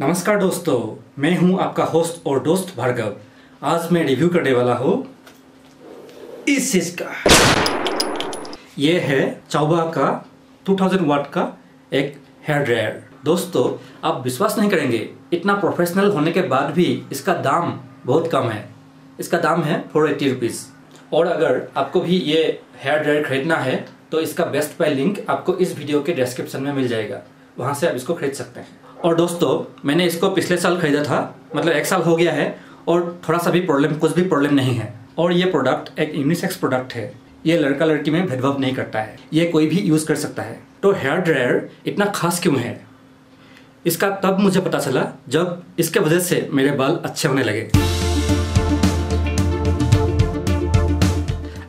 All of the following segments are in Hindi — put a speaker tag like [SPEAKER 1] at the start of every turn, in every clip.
[SPEAKER 1] नमस्कार दोस्तों, मैं हूँ आपका होस्ट और दोस्त भार्गव। आज मैं रिव्यू करने वाला हूँ इस चीज़ का। ये है चौबा का 2000 वाट का एक हेयर ड्रायर दोस्तों, आप विश्वास नहीं करेंगे, इतना प्रोफेशनल होने के बाद भी इसका दाम बहुत कम है। इसका दाम है फोर एट्टी रुपीज़ और अगर आपको भी ये हेयर ड्रायर खरीदना है तो इसका बेस्ट बाय लिंक आपको इस वीडियो के डिस्क्रिप्शन में मिल जाएगा। वहाँ से आप इसको खरीद सकते हैं। और दोस्तों, मैंने इसको पिछले साल खरीदा था मतलब एक साल हो गया है, और थोड़ा सा भी प्रॉब्लम कुछ भी प्रॉब्लम नहीं है। और ये प्रोडक्ट एक यूनिसेक्स प्रोडक्ट है। ये लड़का लड़की में भेदभाव नहीं करता है। ये कोई भी यूज़ कर सकता है। तो हेयर ड्रायर इतना खास क्यों है? इसका तब मुझे पता चला जब इसके वजह से मेरे बाल अच्छे होने लगे।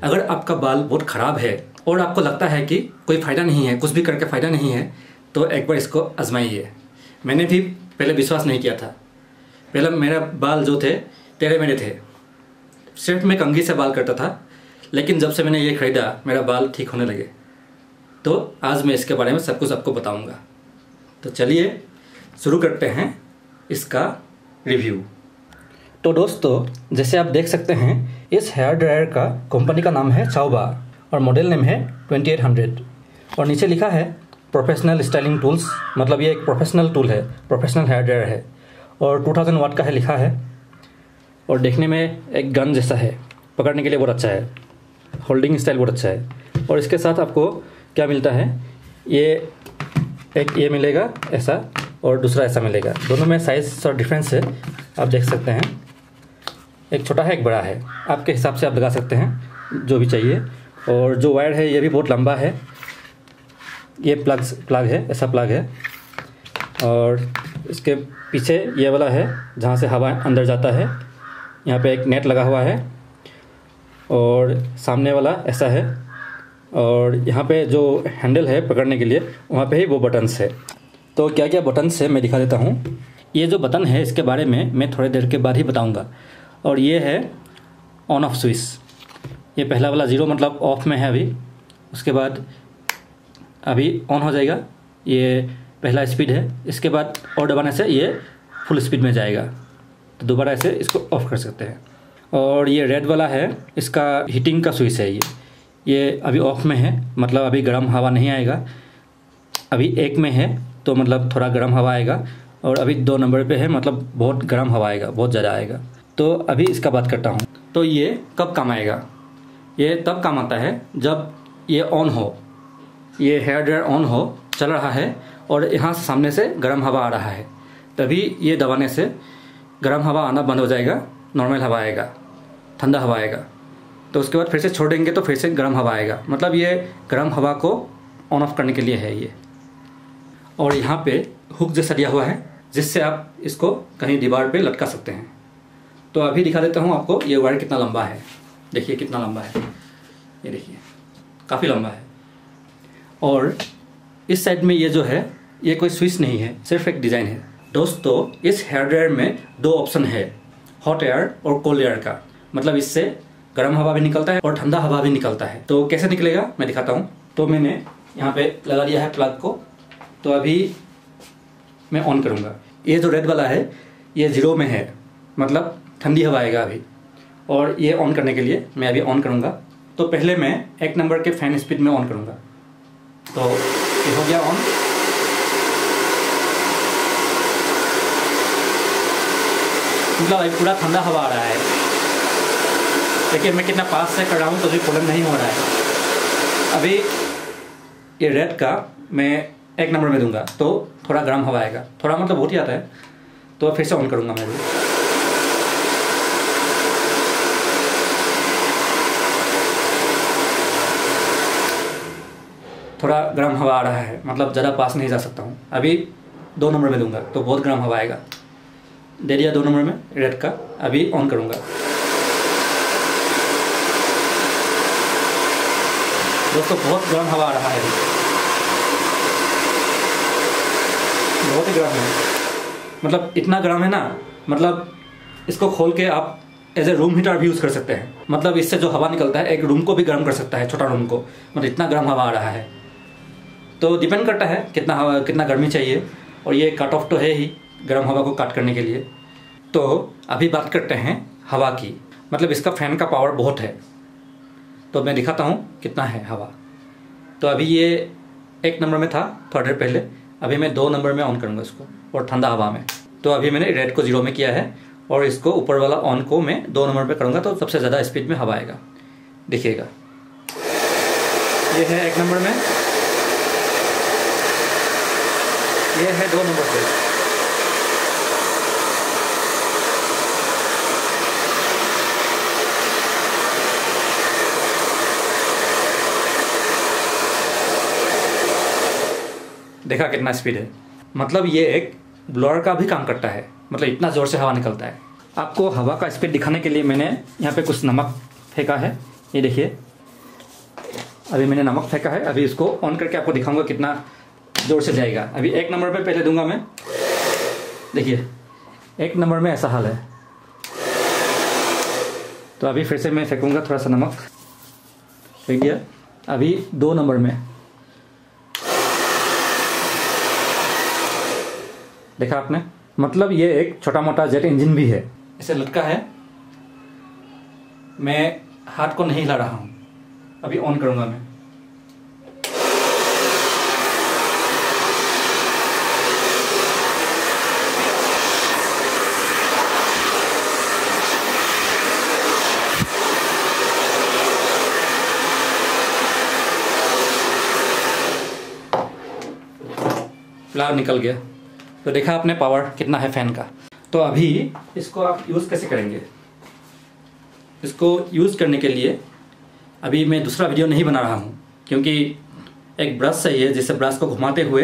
[SPEAKER 1] अगर आपका बाल बहुत ख़राब है और आपको लगता है कि कोई फ़ायदा नहीं है, कुछ भी करके फ़ायदा नहीं है तो एक बार इसको आजमाइए। मैंने भी पहले विश्वास नहीं किया था। पहले मेरा बाल जो थे तेरे मेरे थे। सिर्फ़ मैं कंघी से बाल करता था, लेकिन जब से मैंने ये ख़रीदा, मेरा बाल ठीक होने लगे। तो आज मैं इसके बारे में सब कुछ आपको बताऊँगा। तो चलिए, शुरू करते हैं इसका रिव्यू। तो दोस्तों, जैसे आप देख सकते हैं, इस हेयर ड्रायर का कंपनी का नाम है चाउबा और मॉडल नेम है 2800 और नीचे लिखा है प्रोफेशनल स्टाइलिंग टूल्स मतलब ये एक प्रोफेशनल टूल है, प्रोफेशनल हेयर ड्रायर है, और 2000 वाट का है लिखा है, और देखने में एक गन जैसा है, पकड़ने के लिए बहुत अच्छा है होल्डिंग स्टाइल बहुत अच्छा है, और इसके साथ आपको क्या मिलता है, ये एक ये मिलेगा ऐसा, और दूसरा ऐसा मिलेगा, दोनों में साइज़ और डिफरेंस है, आप देख सकते हैं, एक छोटा है, एक बड़ा है, आपके हिसाब से आप लगा सकते हैं, जो भी चाहिए, और जो वायर है, ये भी बहुत लंबा है ये प्लग प्लग है, ऐसा प्लग है। और इसके पीछे ये वाला है, जहाँ से हवा अंदर जाता है। यहाँ पे एक नेट लगा हुआ है। और सामने वाला ऐसा है। और यहाँ पे जो हैंडल है पकड़ने के लिए, वहाँ पे ही वो बटन्स है। तो क्या क्या बटन्स है, मैं दिखा देता हूँ। ये जो बटन है, इसके बारे में मैं थोड़ी देर के बाद ही बताऊँगा। और ये है ऑन ऑफ़ स्विच ये पहला वाला ज़ीरो मतलब ऑफ़ में है अभी। उसके बाद अभी ऑन हो जाएगा। ये पहला स्पीड है। इसके बाद और दबाने से ये फुल स्पीड में जाएगा। तो दोबारा ऐसे इसको ऑफ़ कर सकते हैं। और ये रेड वाला है। इसका हीटिंग का स्विच है ये। ये अभी ऑफ़ में है। मतलब अभी गर्म हवा नहीं आएगा। अभी एक में है तो मतलब थोड़ा गर्म हवा आएगा। और अभी दो नंबर पे है मतलब बहुत गर्म हवा आएगा, बहुत ज़्यादा आएगा। तो अभी इसका बात करता हूँ। तो ये कब काम आएगा? ये तब काम आता है जब ये ऑन हो। ये हेयर ड्रायर ऑन हो, चल रहा है और यहाँ सामने से गर्म हवा आ रहा है। तभी ये दबाने से गर्म हवा आना बंद हो जाएगा नॉर्मल हवा आएगा, ठंडा हवा आएगा। तो उसके बाद फिर से छोड़ देंगे तो फिर से गर्म हवा आएगा। मतलब ये गर्म हवा को ऑन ऑफ़ करने के लिए है ये। और यहाँ पे हुक जैसा दिया हुआ है, जिससे आप इसको कहीं दीवार पे लटका सकते हैं। तो अभी दिखा देता हूँ आपको ये वायर कितना लंबा है। देखिए कितना लंबा है। ये देखिए, काफ़ी लंबा है। और इस साइड में ये जो है, ये कोई स्विच नहीं है, सिर्फ़ एक डिज़ाइन है। दोस्तों, इस हेयर ड्रायर में दो ऑप्शन है, हॉट एयर और कोल्ड एयर का। मतलब इससे गर्म हवा भी निकलता है और ठंडा हवा भी निकलता है। तो कैसे निकलेगा, मैं दिखाता हूँ। तो मैंने यहाँ पे लगा दिया है प्लग को। तो अभी मैं ऑन करूँगा। ये जो रेड वाला है, ये ज़ीरो में है। मतलब ठंडी हवा आएगा अभी। और ये ऑन करने के लिए मैं अभी ऑन करूँगा। तो पहले मैं एक नंबर के फ़ैन स्पीड में ऑन करूँगा। तो ये हो गया ऑन मतलब पूरा ठंडा हवा आ रहा है। देखिए मैं कितना पास से कर रहा हूँ तो भी प्रॉब्लम नहीं हो रहा है। अभी ये रेड का मैं एक नंबर में दूँगा तो थोड़ा गर्म हवा आएगा। थोड़ा मतलब बहुत ही आता है तो फिर से ऑन करूँगा मैं भी। थोड़ा गर्म हवा आ रहा है मतलब ज़्यादा पास नहीं जा सकता हूँ। अभी दो नंबर में दूँगा तो बहुत गर्म हवा आएगा। दे दिया दो नंबर में, रेड का, अभी ऑन करूँगा। दोस्तों, बहुत गर्म हवा आ रहा है बहुत ही गर्म है। मतलब इतना गर्म है ना मतलब इसको खोल के आप एज ए रूम हीटर भी यूज़ कर सकते हैं। मतलब इससे जो हवा निकलता है, एक रूम को भी गर्म कर सकता है, छोटा रूम को। मतलब इतना गर्म हवा आ रहा है। तो डिपेंड करता है कितना हवा, कितना गर्मी चाहिए, और ये कट ऑफ़ तो है ही गर्म हवा को काट करने के लिए। तो अभी बात करते हैं हवा की। मतलब इसका फ़ैन का पावर बहुत है। तो मैं दिखाता हूँ कितना है हवा। तो अभी ये एक नंबर में था थोड़ा देर पहले। अभी मैं दो नंबर में ऑन करूँगा इसको, और ठंडा हवा में। तो अभी मैंने रेड को ज़ीरो में किया है, और इसको ऊपर वाला ऑन को मैं दो नंबर पे करूँगा तो सबसे ज़्यादा स्पीड में हवा आएगा। देखिएगा। ये है एक नंबर में। ये है दो नंबर पे देखा कितना स्पीड है। मतलब ये एक ब्लोअर का भी काम करता है। मतलब इतना ज़ोर से हवा निकलता है। आपको हवा का स्पीड दिखाने के लिए मैंने यहाँ पे कुछ नमक फेंका है। ये देखिए। अभी मैंने नमक फेंका है। अभी इसको ऑन करके आपको दिखाऊँगा कितना ज़ोर से जाएगा। अभी एक नंबर पे पहले दूँगा मैं। देखिए, एक नंबर में ऐसा हाल है। तो अभी फिर से मैं फेंकूँगा थोड़ा सा नमक। फेंक दिया। अभी दो नंबर में। देखा आपने? मतलब ये एक छोटा मोटा जेट इंजन भी है। इसे लटका है। मैं हाथ को नहीं हिला रहा हूँ। अभी ऑन करूँगा मैं। फ्लावर निकल गया। तो देखा आपने पावर कितना है फ़ैन का। तो अभी इसको आप यूज़ कैसे करेंगे? इसको यूज़ करने के लिए अभी मैं दूसरा वीडियो नहीं बना रहा हूँ, क्योंकि एक ब्रश चाहिए, जिससे ब्रश को घुमाते हुए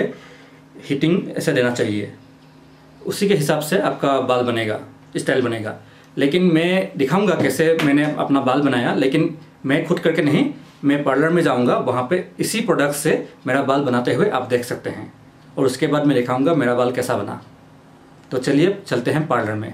[SPEAKER 1] हीटिंग ऐसे देना चाहिए। उसी के हिसाब से आपका बाल बनेगा स्टाइल बनेगा। लेकिन मैं दिखाऊँगा कैसे मैंने अपना बाल बनाया, लेकिन मैं खुद करके नहीं, मैं पार्लर में जाऊँगा, वहाँ पे इसी प्रोडक्ट से मेरा बाल बनाते हुए आप देख सकते हैं। और उसके बाद मैं दिखाऊँगा मेरा बाल कैसा बना। तो चलिए, चलते हैं पार्लर में।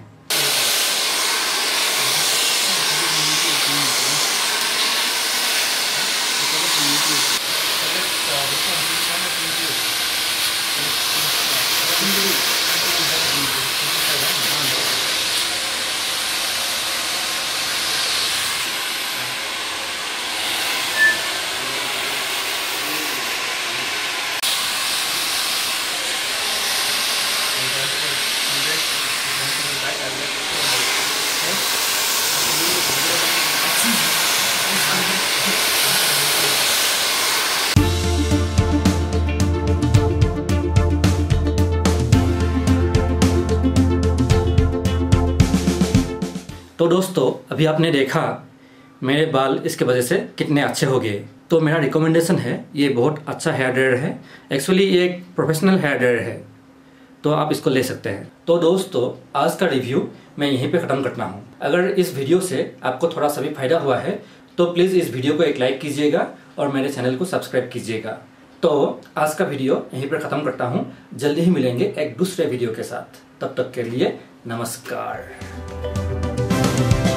[SPEAKER 1] तो दोस्तों, अभी आपने देखा मेरे बाल इसके वजह से कितने अच्छे हो गए। तो मेरा रिकमेंडेशन है, ये बहुत अच्छा हेयर ड्रायर है। एक्चुअली ये एक प्रोफेशनल हेयर ड्रायर है। तो आप इसको ले सकते हैं। तो दोस्तों, आज का रिव्यू मैं यहीं पे ख़त्म करता हूँ। अगर इस वीडियो से आपको थोड़ा सा भी फ़ायदा हुआ है तो प्लीज़ इस वीडियो को एक लाइक कीजिएगा और मेरे चैनल को सब्सक्राइब कीजिएगा। तो आज का वीडियो यहीं पर ख़त्म करता हूँ। जल्दी ही मिलेंगे एक दूसरे वीडियो के साथ। तब तक के लिए नमस्कार। Thank you.